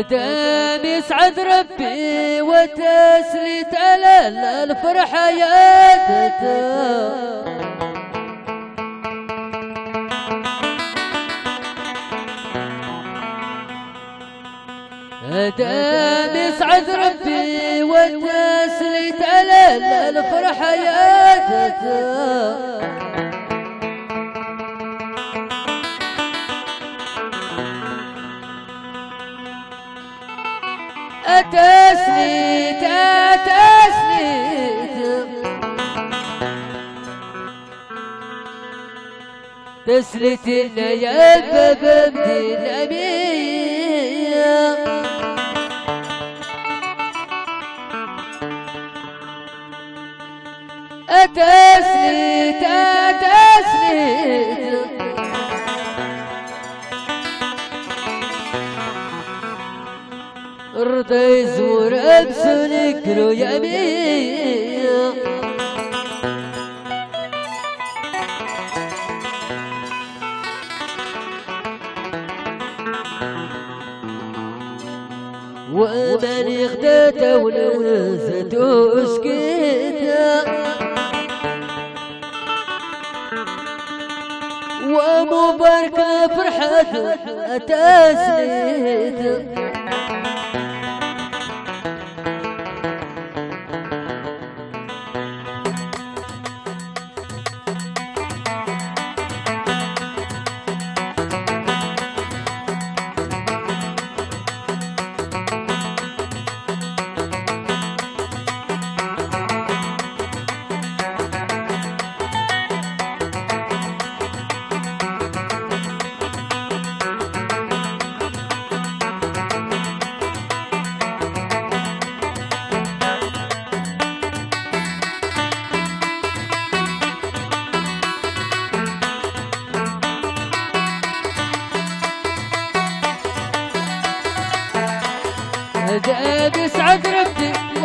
دام يسعد ربي وتسليت على الفرحة يا دام يسعد ربي وتسليت على الفرحة يا تسليت تسليت تسليت الليل ببمدي الأمية أبسن كرو يمين ومن يغدت ونزت وسكيتا ومبارك فرحة تسليت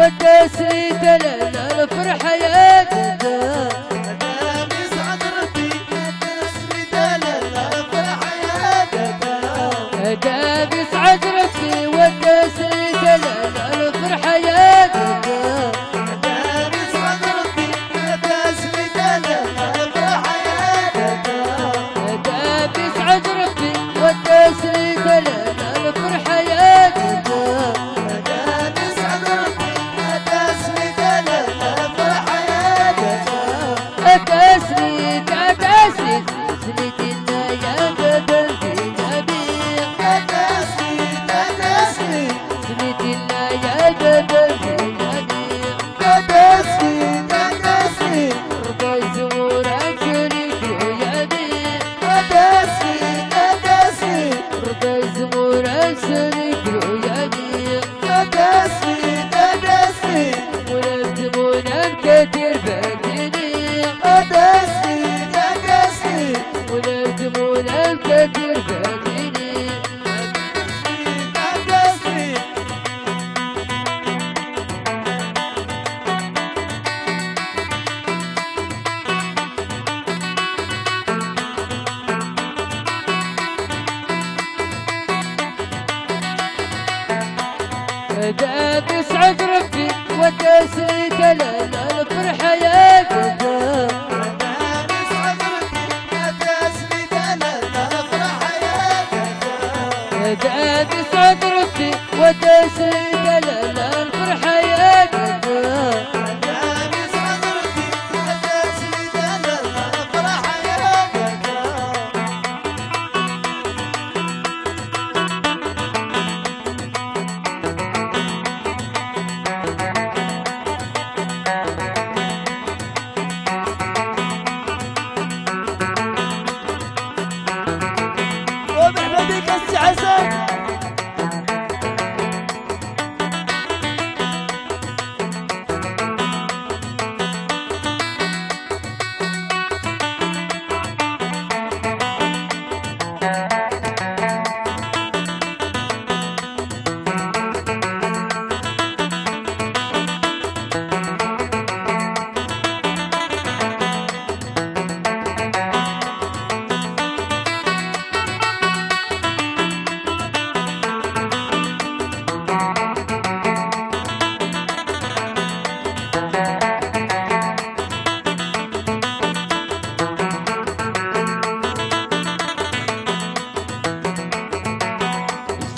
ربي والتسريد الفرحة يا ددا هذا بيسعد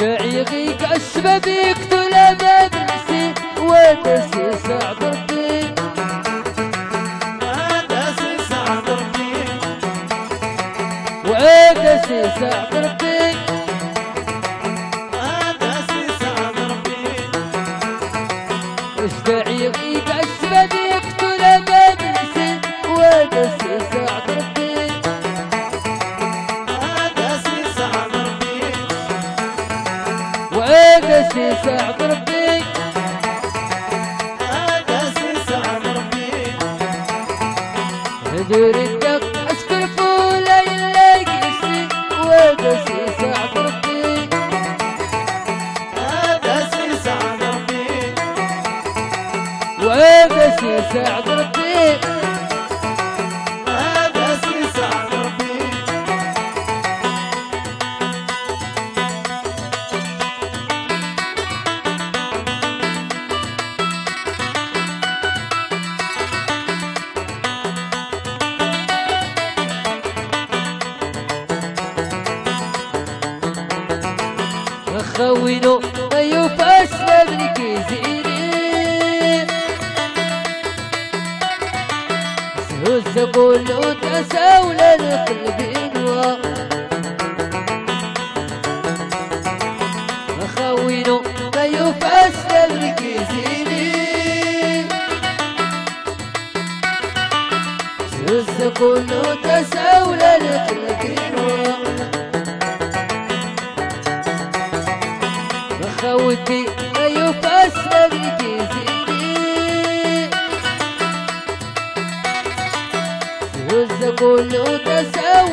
شبعيغيك الشباب يقتل ما بنسي ودسي سعد ربي ودسي سعد ربي ودسي سعد ربي ودسي سعد ربي شبعيغيك الشباب يقتل سهوز كل تساول القلبين خوينو ضيوف اسلم كيزيني سهوز كل تساول القلبين وز كله تساول القلب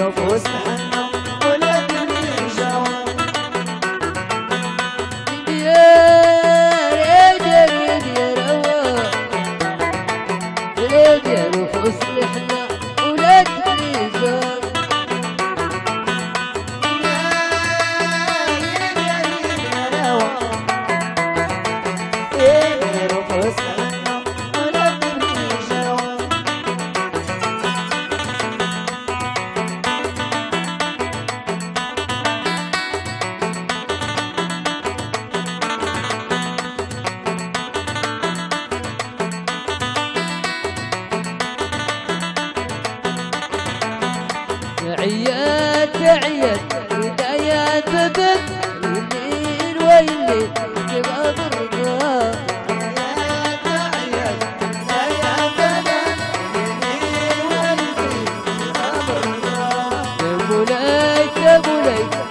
não fosse العيد يدعي الباب يمين ويلي جبا برقا يا مولاي